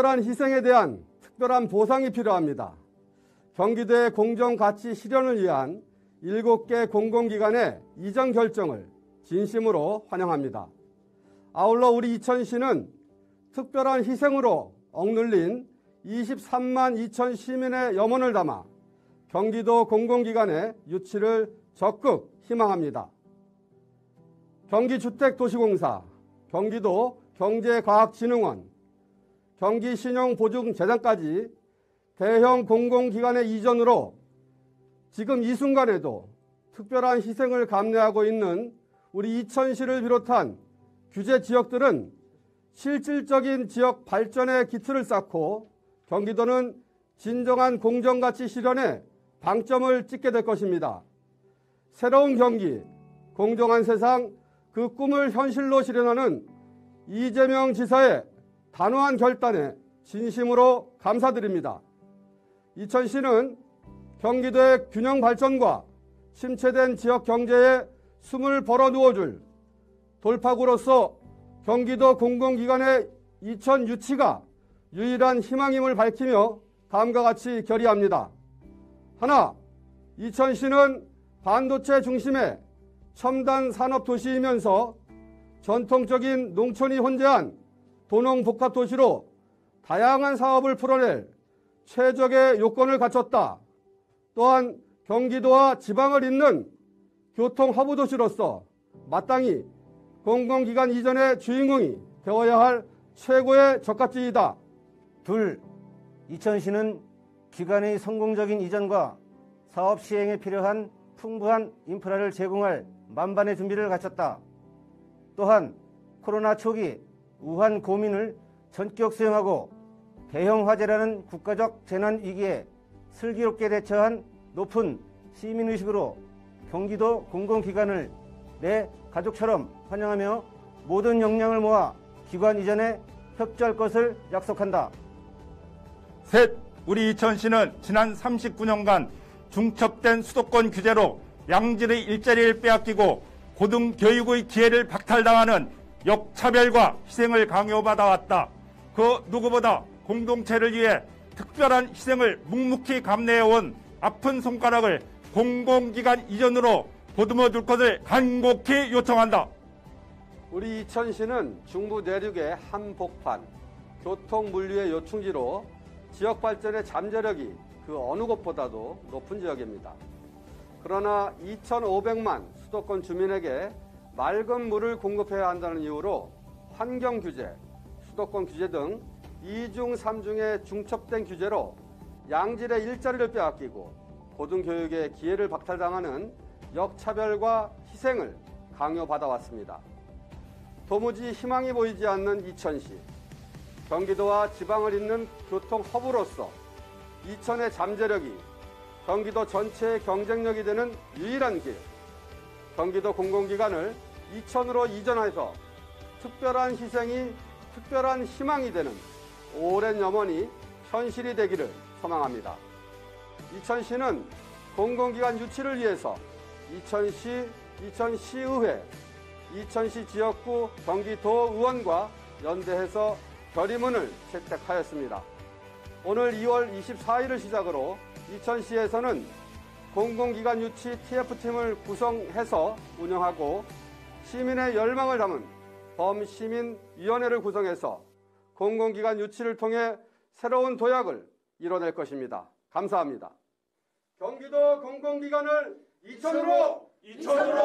특별한 희생에 대한 특별한 보상이 필요합니다. 경기도의 공정가치 실현을 위한 7개 공공기관의 이전 결정을 진심으로 환영합니다. 아울러 우리 이천시는 특별한 희생으로 억눌린 23만 2천 시민의 염원을 담아 경기도 공공기관의 유치를 적극 희망합니다. 경기주택도시공사, 경기도 경제과학진흥원, 경기신용보증재단까지 대형 공공기관의 이전으로 지금 이 순간에도 특별한 희생을 감내하고 있는 우리 이천시를 비롯한 규제 지역들은 실질적인 지역 발전의 기틀을 쌓고 경기도는 진정한 공정가치 실현에 방점을 찍게 될 것입니다. 새로운 경기, 공정한 세상, 그 꿈을 현실로 실현하는 이재명 지사의 단호한 결단에 진심으로 감사드립니다. 이천시는 경기도의 균형 발전과 침체된 지역 경제에 숨을 벌어 누워줄 돌파구로서 경기도 공공기관의 이천 유치가 유일한 희망임을 밝히며 다음과 같이 결의합니다. 하나, 이천시는 반도체 중심의 첨단 산업 도시이면서 전통적인 농촌이 혼재한 도농 복합 도시로 다양한 사업을 풀어낼 최적의 요건을 갖췄다. 또한 경기도와 지방을 잇는 교통 허브 도시로서 마땅히 공공기관 이전의 주인공이 되어야 할 최고의 적합지이다. 둘, 이천시는 기관의 성공적인 이전과 사업 시행에 필요한 풍부한 인프라를 제공할 만반의 준비를 갖췄다. 또한 코로나 초기 우한 고민을 전격 수행하고 대형 화재라는 국가적 재난 위기에 슬기롭게 대처한 높은 시민의식으로 경기도 공공기관을 내 가족처럼 환영하며 모든 역량을 모아 기관 이전에 협조할 것을 약속한다. 셋, 우리 이천시는 지난 39년간 중첩된 수도권 규제로 양질의 일자리를 빼앗기고 고등교육의 기회를 박탈당하는 역차별과 희생을 강요받아 왔다. 그 누구보다 공동체를 위해 특별한 희생을 묵묵히 감내해온 아픈 손가락을 공공기관 이전으로 보듬어 줄 것을 간곡히 요청한다. 우리 이천시는 중부 내륙의 한복판, 교통 물류의 요충지로 지역 발전의 잠재력이 그 어느 곳보다도 높은 지역입니다. 그러나 2,500만 수도권 주민에게 맑은 물을 공급해야 한다는 이유로 환경 규제, 수도권 규제 등 2중, 3중의 중첩된 규제로 양질의 일자리를 빼앗기고 고등교육의 기회를 박탈당하는 역차별과 희생을 강요받아왔습니다. 도무지 희망이 보이지 않는 이천시, 경기도와 지방을 잇는 교통 허브로서 이천의 잠재력이 경기도 전체의 경쟁력이 되는 유일한 길, 경기도 공공기관을 이천으로 이전해서 특별한 희생이 특별한 희망이 되는 오랜 염원이 현실이 되기를 소망합니다. 이천시는 공공기관 유치를 위해서 이천시, 이천시의회, 이천시 지역구 경기도 의원과 연대해서 결의문을 채택하였습니다. 오늘 2월 24일을 시작으로 이천시에서는 공공기관 유치 TF팀을 구성해서 운영하고 시민의 열망을 담은 범시민위원회를 구성해서 공공기관 유치를 통해 새로운 도약을 이뤄낼 것입니다. 감사합니다. 경기도 공공기관을 이천으로 이천으로 이천으로